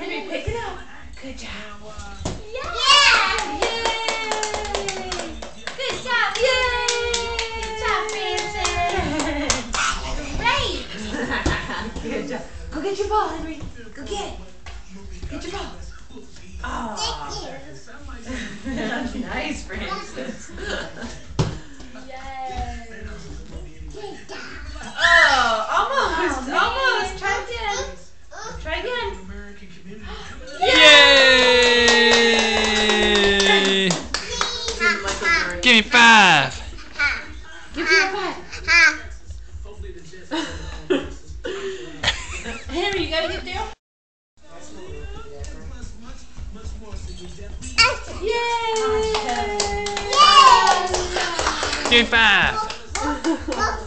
Ruby, pick it up. Good job. Yeah! yeah. Yay! Good job. Yay! Good job, Frances. Great. Good job. Go get your ball, Henry. Go get it. Get your ball. Oh. Thank you. Ah. nice, Frances. Give me five. Give me five. Henry, you gotta get down. Yay! Give me five.